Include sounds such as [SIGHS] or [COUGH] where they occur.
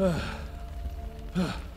Ugh. [SIGHS] [SIGHS]